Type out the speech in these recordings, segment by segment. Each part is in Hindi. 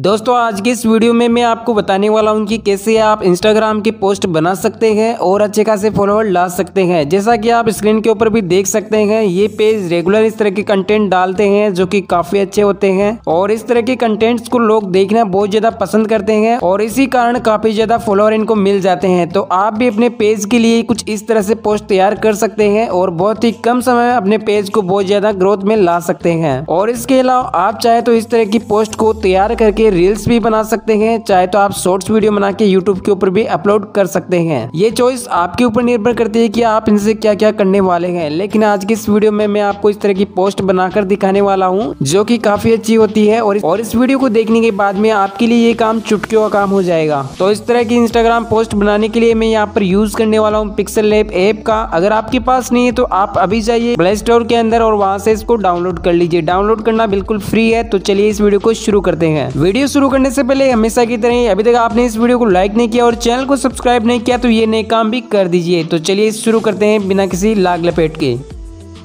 दोस्तों, आज की इस वीडियो में मैं आपको बताने वाला हूँ कि कैसे आप इंस्टाग्राम की पोस्ट बना सकते हैं और अच्छे खासे फॉलोअर ला सकते हैं। जैसा कि आप स्क्रीन के ऊपर भी देख सकते हैं, ये पेज रेगुलर इस तरह के कंटेंट डालते हैं जो कि काफ़ी अच्छे होते हैं और इस तरह के कंटेंट्स को लोग देखना बहुत ज़्यादा पसंद करते हैं और इसी कारण काफ़ी ज़्यादा फॉलोअर इनको मिल जाते हैं। तो आप भी अपने पेज के लिए कुछ इस तरह से पोस्ट तैयार कर सकते हैं और बहुत ही कम समय में अपने पेज को बहुत ज़्यादा ग्रोथ में ला सकते हैं। और इसके अलावा आप चाहे तो इस तरह की पोस्ट को तैयार करके रील्स भी बना सकते हैं चाहे तो आप शॉर्ट्स वीडियो बना के यूट्यूब के ऊपर भी अपलोड कर सकते हैं। ये चॉइस आपके ऊपर निर्भर करती है कि आप इनसे क्या क्या करने वाले हैं। लेकिन आज की इस वीडियो में मैं आपको इस तरह की पोस्ट बनाकर दिखाने वाला हूँ जो की काफ़ी अच्छी होती है और, इस वीडियो को देखने के बाद में आपके लिए ये काम चुटकियों का काम हो जाएगा। तो इस तरह की इंस्टाग्राम पोस्ट बनाने के लिए मैं यहाँ पर यूज़ करने वाला हूँ पिक्सल लैब ऐप का। अगर आपके पास नहीं है तो आप अभी जाइए प्ले स्टोर के अंदर और वहाँ से इसको डाउनलोड कर लीजिए। डाउनलोड करना बिल्कुल फ्री है तो चलिए इस वीडियो को शुरू करते हैं। वीडियो शुरू करने से पहले हमेशा की तरह अभी तक आपने इस वीडियो को लाइक नहीं किया और चैनल को सब्सक्राइब नहीं किया तो ये नए काम भी कर दीजिए। तो चलिए शुरू करते हैं बिना किसी लाग लपेट के।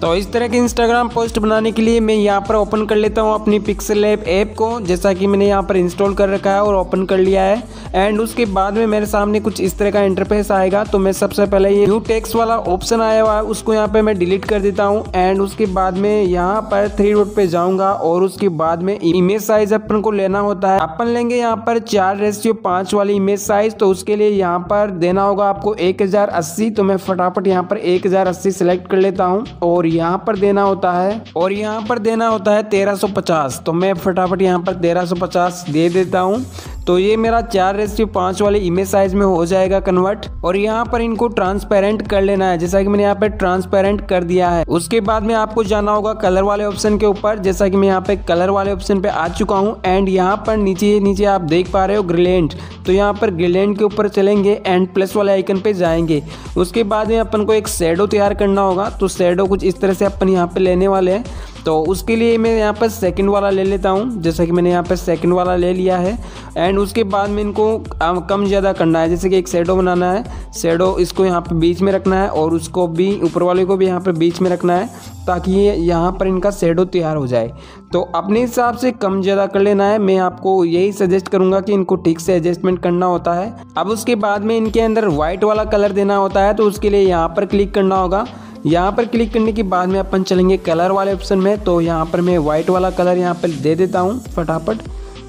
तो इस तरह के इंस्टाग्राम पोस्ट बनाने के लिए मैं यहाँ पर ओपन कर लेता हूँ अपनी पिक्सल ऐप ऐप को, जैसा कि मैंने यहाँ पर इंस्टॉल कर रखा है और ओपन कर लिया है। एंड उसके बाद में मेरे सामने कुछ इस तरह का इंटरफेस आएगा तो मैं सबसे पहले ये न्यू टेक्स वाला ऑप्शन आया हुआ है, उसको यहाँ पे मैं डिलीट कर देता हूँ। एंड उसके बाद में यहाँ पर थ्री डॉट पे जाऊँगा और उसके बाद में इमेज साइज़ अपन को लेना होता है। अपन लेंगे यहाँ पर चार रेशियो पाँच वाली इमेज साइज़ तो उसके लिए यहाँ पर देना होगा आपको एक हज़ार अस्सी तो मैं फटाफट यहाँ पर एक सिलेक्ट कर लेता हूँ। और यहाँ पर देना होता है और यहाँ पर देना होता है 1350 तो मैं फटाफट यहाँ पर 1350 दे देता हूँ। तो ये मेरा चार रेसियो पाँच वाले इमेज साइज़ में हो जाएगा कन्वर्ट और यहाँ पर इनको ट्रांसपेरेंट कर लेना है, जैसा कि मैंने यहाँ पे ट्रांसपेरेंट कर दिया है। उसके बाद में आपको जाना होगा कलर वाले ऑप्शन के ऊपर, जैसा कि मैं यहाँ पे कलर वाले ऑप्शन पे आ चुका हूँ। एंड यहाँ पर नीचे नीचे आप देख पा रहे हो ग्रिलेंट तो यहाँ पर ग्रिलेंट के ऊपर चलेंगे एंड प्लस वाले आइकन पे जाएँगे। उसके बाद में अपन को एक शेडो तैयार करना होगा। तो शेडो कुछ इस तरह से अपन यहाँ पे लेने वाले हैं। तो उसके लिए मैं यहाँ पर सेकंड वाला ले लेता हूँ। जैसा कि मैंने यहाँ पर सेकंड वाला ले लिया है। एंड उसके बाद में इनको कम ज़्यादा करना है। जैसे कि एक शेडो बनाना है। शेडो इसको यहाँ पर बीच में रखना है और उसको भी, ऊपर वाले को भी यहाँ पर बीच में रखना है ताकि ये यहाँ पर इनका शेडो तैयार हो जाए। तो अपने हिसाब से कम ज़्यादा कर लेना है। मैं आपको यही सजेस्ट करूँगा कि इनको ठीक से एडजस्टमेंट करना होता है। अब उसके बाद में इनके अंदर वाइट वाला कलर देना होता है तो उसके लिए यहाँ पर क्लिक करना होगा। यहाँ पर क्लिक करने के बाद में अपन चलेंगे कलर वाले ऑप्शन में तो यहाँ पर मैं व्हाइट वाला कलर यहाँ पर दे देता हूँ फटाफट।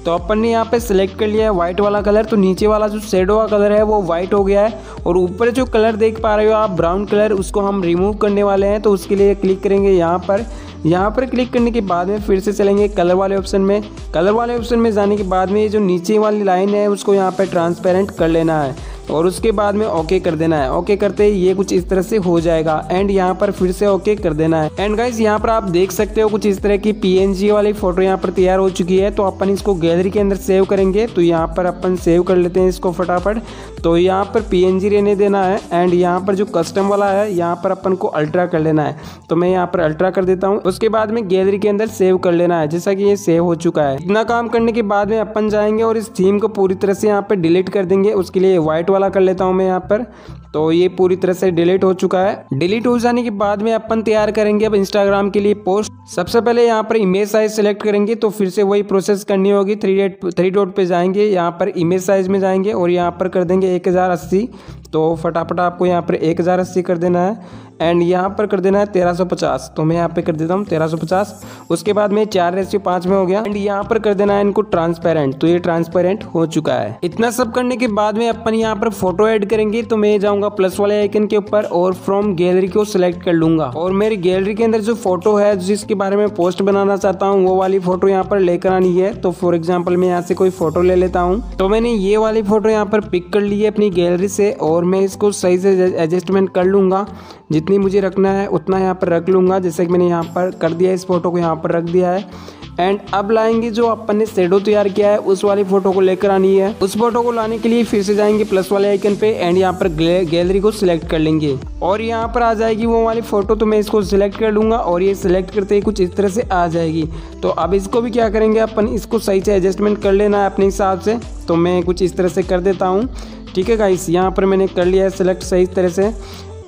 तो अपन ने यहाँ पे सिलेक्ट कर लिया है व्हाइट वाला कलर तो नीचे वाला जो शेडो का कलर है वो व्हाइट हो गया है। और ऊपर जो कलर देख पा रहे हो आप ब्राउन कलर, उसको हम रिमूव करने वाले हैं तो उसके लिए क्लिक करेंगे यहाँ पर। यहाँ पर क्लिक करने के बाद में फिर से चलेंगे कलर वाले ऑप्शन में। कलर वाले ऑप्शन में जाने के बाद में ये जो नीचे वाली लाइन है, उसको यहाँ पर ट्रांसपेरेंट कर लेना है। और उसके बाद में ओके कर देना है। ओके करते ही ये कुछ इस तरह से हो जाएगा। एंड यहाँ पर फिर से ओके कर देना है। एंड गाइज़ यहाँ पर आप देख सकते हो कुछ इस तरह की पीएनजी वाली फ़ोटो यहाँ पर तैयार हो चुकी है। तो अपन इसको गैलरी के अंदर सेव करेंगे। तो यहाँ पर अपन सेव कर लेते हैं इसको फटाफट। तो यहाँ पर पीएनजी रहने देना है। एंड यहाँ पर जो कस्टम वाला है, यहाँ पर अपन को अल्ट्रा कर लेना है। तो मैं यहाँ पर अल्ट्रा कर देता हूँ। उसके बाद में गैलरी के अंदर सेव कर लेना है। जैसा कि ये सेव हो चुका है। इतना काम करने के बाद में अपन जाएँगे और इस थीम को पूरी तरह से यहाँ पर डिलीट कर देंगे। उसके लिए व्हाइट वाला कर लेता हूँ मैं यहाँ पर। तो ये पूरी तरह से डिलीट हो चुका है। डिलीट हो जाने के बाद में अपन तैयार करेंगे अब इंस्टाग्राम के लिए पोस्ट सबसे पहले यहाँ पर इमेज साइज़ सेलेक्ट करेंगे तो फिर से वही प्रोसेस करनी होगी। थ्री डेट थ्री डॉट पे जाएँगे, यहाँ पर इमेज साइज़ में जाएँगे और यहाँ पर कर देंगे एक हज़ार अस्सी। तो फटाफट आपको यहाँ पर एक हज़ार अस्सी कर देना है। एंड यहाँ पर कर देना है तेरह सौ पचास। तो मैं यहाँ पे कर देता हूँ तेरह सौ पचास। उसके बाद में चार रेसियो पाँच में हो गया। एंड यहाँ पर कर देना है इनको ट्रांसपेरेंट तो ये ट्रांसपेरेंट हो चुका है। इतना सब करने के बाद में अपन यहाँ पर फ़ोटो ऐड करेंगे तो मैं जाऊँगा प्लस वाले आइकन के ऊपर और फ्रॉम गैलरी को सिलेक्ट कर लूँगा। और मेरी गैलरी के अंदर जो फ़ोटो है, जिसके बारे में पोस्ट बनाना चाहता हूँ, वो वाली फ़ोटो यहाँ पर लेकर आनी है। तो फॉर एग्ज़ाम्पल मैं यहाँ से कोई फ़ोटो ले लेता हूँ। तो मैंने ये वाली फ़ोटो यहाँ पर पिक कर ली है अपनी गैलरी से और मैं इसको सही से एडजस्टमेंट कर लूँगा। जितनी मुझे रखना है, उतना यहाँ पर रख लूँगा। जैसे कि मैंने यहाँ पर कर दिया इस फ़ोटो को यहाँ पर रख दिया है। एंड अब लाएँगे जो अपन ने शेडो तैयार किया है, उस वाली फ़ोटो को लेकर आनी है। उस फ़ोटो को लाने के लिए फिर से जाएँगे प्लस वाले आइकन पे एंड यहाँ पर गैलरी को सिलेक्ट कर लेंगे। और यहाँ पर आ जाएगी वो वाली फ़ोटो तो मैं इसको सिलेक्ट कर लूँगा और ये सिलेक्ट करते ही कुछ इस तरह से आ जाएगी। तो अब इसको भी क्या करेंगे अपन, इसको सही से एडजस्टमेंट कर लेना है अपने हिसाब से। तो मैं कुछ इस तरह से कर देता हूँ। ठीक है गाइस यहाँ पर मैंने कर लिया है सिलेक्ट सही तरह से।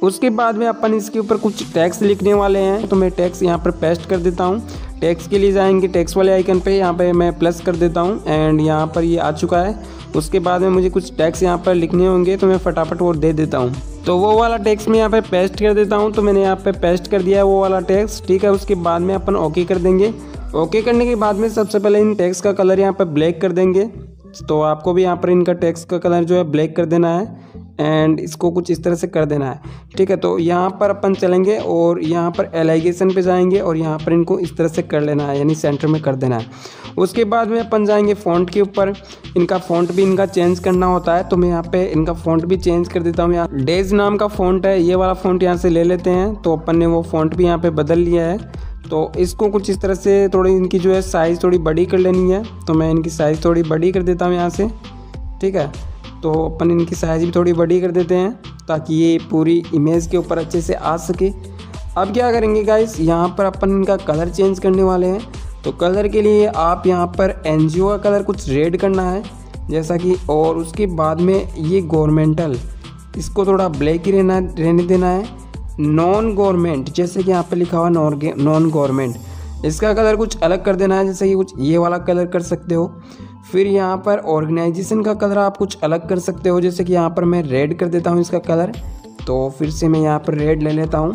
उसके बाद में अपन इसके ऊपर कुछ टैक्स लिखने वाले हैं तो मैं टैक्स यहाँ पर पेस्ट कर देता हूँ। टैक्स के लिए जाएँगे टैक्स वाले आइकन पे, यहाँ पे मैं प्लस कर देता हूँ एंड यहाँ पर ये आ चुका है। उसके बाद में मुझे कुछ टैक्स यहाँ पर लिखने होंगे तो मैं फटाफट वो दे देता हूँ। तो वो वाला टैक्स मैं यहाँ पे पेस्ट कर देता हूँ तो मैंने यहाँ पे पेस्ट कर दिया है वो वाला टैक्स ठीक है? उसके बाद में अपन ओके कर देंगे। ओके करने के बाद में सबसे पहले इन टैक्स का कलर यहाँ पर ब्लैक कर देंगे। तो आपको भी यहाँ पर इनका टैक्स का कलर जो है ब्लैक कर देना है एंड इसको कुछ इस तरह से कर देना है। ठीक है तो यहाँ पर अपन चलेंगे और यहाँ पर एलाइगेशन पे जाएँगे और यहाँ पर इनको इस तरह से कर लेना है, यानी सेंटर में कर देना है। उसके बाद में अपन जाएँगे फ़ॉन्ट के ऊपर। इनका फ़ॉन्ट भी इनका चेंज करना होता है तो मैं यहाँ पे इनका फ़ॉन्ट भी चेंज कर देता हूँ यहाँ। डेज़ नाम का फ़ॉन्ट है, ये वाला फ़ॉन्ट यहाँ से ले लेते हैं तो अपन ने वो फ़ॉन्ट भी यहाँ पर बदल लिया है। तो इसको कुछ इस तरह से थोड़ी इनकी जो है साइज़ थोड़ी बड़ी कर लेनी है। तो मैं इनकी साइज़ थोड़ी बड़ी कर देता हूँ यहाँ से, ठीक है? तो अपन इनकी साइज़ भी थोड़ी बड़ी कर देते हैं ताकि ये पूरी इमेज के ऊपर अच्छे से आ सके। अब क्या करेंगे गाइस यहाँ पर अपन इनका कलर चेंज करने वाले हैं। तो कलर के लिए आप यहाँ पर एनजीओ का कलर कुछ रेड करना है। जैसा कि और उसके बाद में ये गवर्नमेंटल इसको थोड़ा ब्लैक ही रहना, रहने देना है। नॉन गवर्नमेंट जैसे कि यहाँ पे लिखा हुआ नॉन गवर्नमेंट इसका कलर कुछ अलग कर देना है, जैसे कि कुछ ये वाला कलर कर सकते हो। फिर यहाँ पर ऑर्गेनाइजेशन का कलर आप कुछ अलग कर सकते हो, जैसे कि यहाँ पर मैं रेड कर देता हूँ इसका कलर तो फिर से मैं यहाँ पर रेड ले लेता हूँ।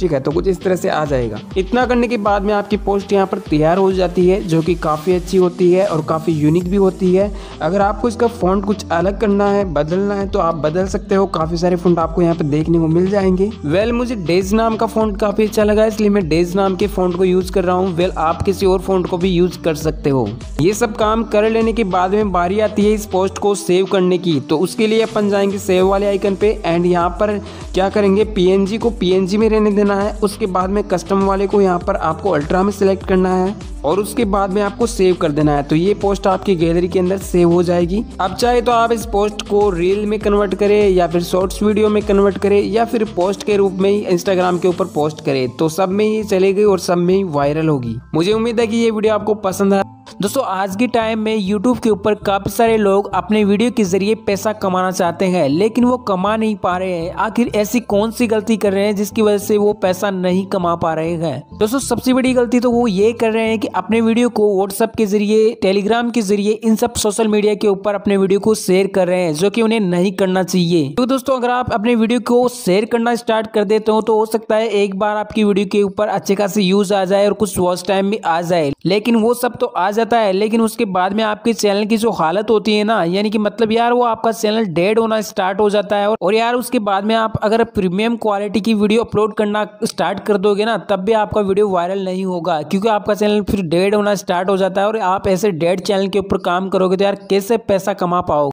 ठीक है तो कुछ इस तरह से आ जाएगा। इतना करने के बाद में आपकी पोस्ट यहाँ पर तैयार हो जाती है, जो कि काफ़ी अच्छी होती है और काफ़ी यूनिक भी होती है। अगर आपको इसका फ़ॉन्ट कुछ अलग करना है, बदलना है तो आप बदल सकते हो। काफ़ी सारे फ़ॉन्ट आपको यहाँ पर देखने को मिल जाएँगे। वेल मुझे डेज़ नाम का फ़ॉन्ट काफ़ी अच्छा लगा, इसलिए मैं डेज़ नाम के फ़ॉन्ट को यूज़ कर रहा हूँ। वेल आप किसी और फ़ॉन्ट को भी यूज़ कर सकते हो। ये सब काम कर लेने के बाद में बारी आती है इस पोस्ट को सेव करने की। तो उसके लिए अपन जाएँगे सेव वाले आइकन पे एंड यहाँ पर क्या करेंगे? पीएनजी को पीएनजी में रहने देना है, उसके बाद में कस्टम वाले को यहाँ पर आपको अल्ट्रा में सिलेक्ट करना है, और उसके बाद में आपको सेव कर देना है। तो ये पोस्ट आपकी गैलरी के अंदर सेव हो जाएगी। अब चाहे तो आप इस पोस्ट को रील में कन्वर्ट करें, या फिर शॉर्ट्स वीडियो में कन्वर्ट करें, या फिर पोस्ट के रूप में ही इंस्टाग्राम के ऊपर पोस्ट करें। तो सब में ही चलेगी और सब में ही वायरल होगी। मुझे उम्मीद है कि ये वीडियो आपको पसंद है दोस्तों, आज के टाइम में यूट्यूब के ऊपर काफ़ी सारे लोग अपने वीडियो के ज़रिए पैसा कमाना चाहते हैं, लेकिन वो कमा नहीं पा रहे हैं। आखिर ऐसी कौन सी गलती कर रहे हैं जिसकी वजह से वो पैसा नहीं कमा पा रहे हैं? दोस्तों, सबसे बड़ी गलती तो वो ये कर रहे हैं कि अपने वीडियो को व्हाट्सएप के ज़रिए टेलीग्राम के ज़रिए, इन सब सोशल मीडिया के ऊपर अपने वीडियो को शेयर कर रहे हैं, जो की उन्हें नहीं करना चाहिए। तो दोस्तों, अगर आप अपने वीडियो को शेयर करना स्टार्ट कर देते हो तो हो सकता है एक बार आपकी वीडियो के ऊपर अच्छे खासे यूज़ आ जाए और कुछ वॉच टाइम भी आ जाए। लेकिन वो सब तो आ जाता है, लेकिन उसके बाद में आपके चैनल की जो हालत होती है ना, यानी कि मतलब यार वो आपका चैनल डेड होना स्टार्ट हो जाता है, और यार उसके बाद में आप अगर प्रीमियम क्वालिटी की वीडियो अपलोड करना स्टार्ट कर दोगे ना, तब भी आपका वीडियो वायरल नहीं होगा, क्योंकि आपका चैनल फिर डेड होना स्टार्ट हो जाता है, और आप ऐसे डेड चैनल के ऊपर काम करोगे तो यार कैसे पैसा कमा पाओगे?